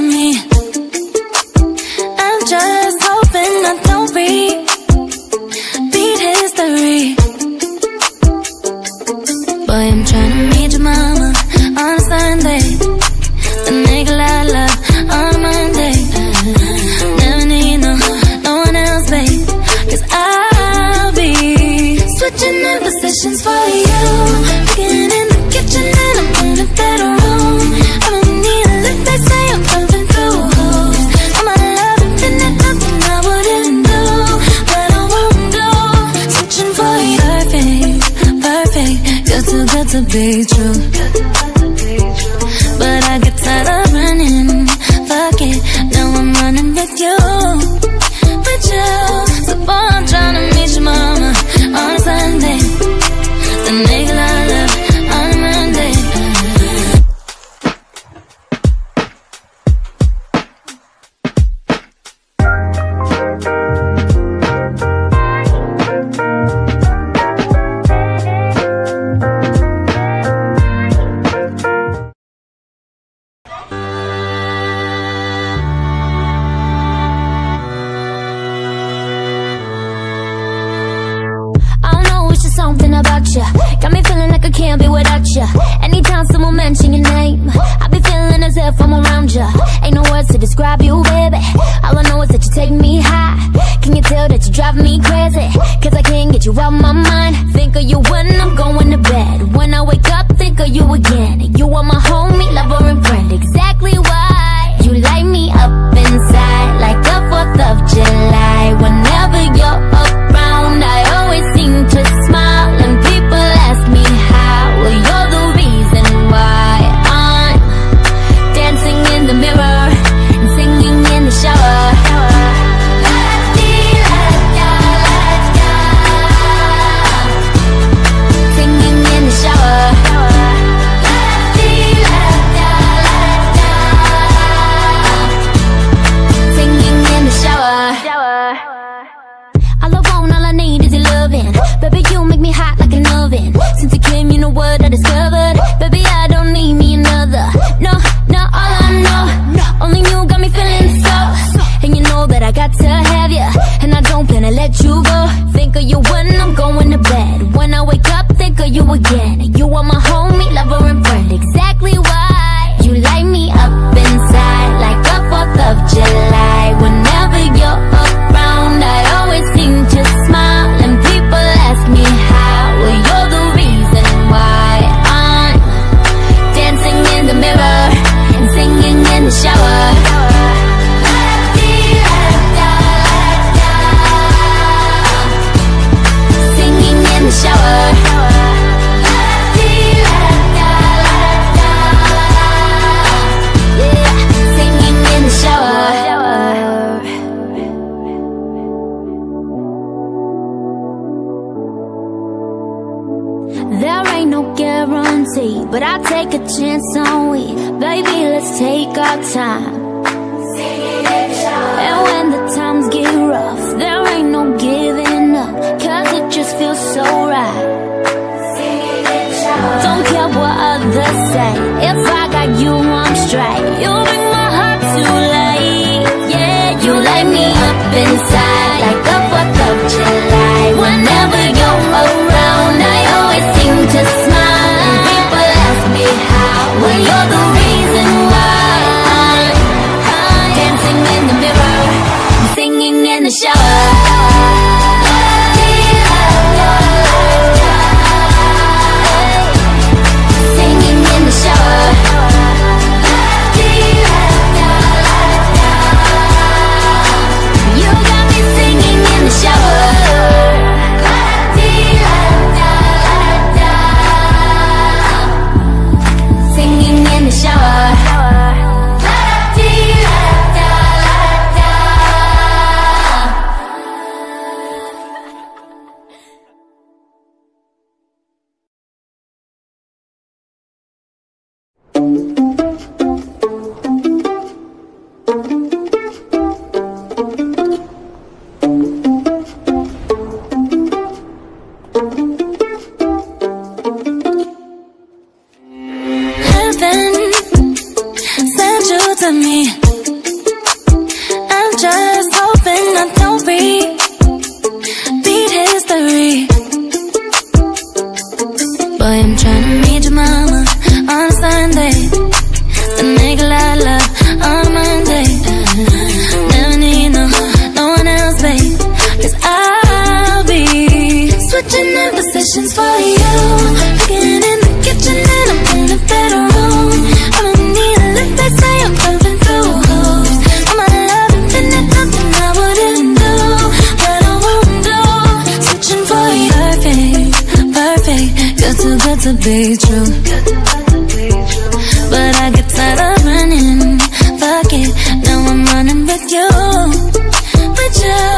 me. daydream. But I get tired of running. Fuck it, now I'm running with you. With you. So boy, I'm trying to meet your mama on a Sunday. about. Anytime someone mention your name, I be feeling as if I'm around you. Ain't no words to describe you, baby. All I know is that you take me high. Can you tell that you drive me crazy? Cause I can't get you out my mind. Think of you when I'm going. There ain't no guarantee, but I'll take a chance on we. Baby, let's take our time. And when the times get rough, there ain't no giving up, cause it just feels so right. Don't care what others say, if I got you, I'm straight. You bring my heart to life, yeah, you light me up inside. questions for you. Cooking in the kitchen and I'm in the bedroom I'ma need a lift, they say I'm puffin' through hoops All my love infinite, nothing I wouldn't do. But I won't do. Searching for you. Perfect, perfect, good too good to be true. But I get tired of running, fuck it Now I'm running with you, with you.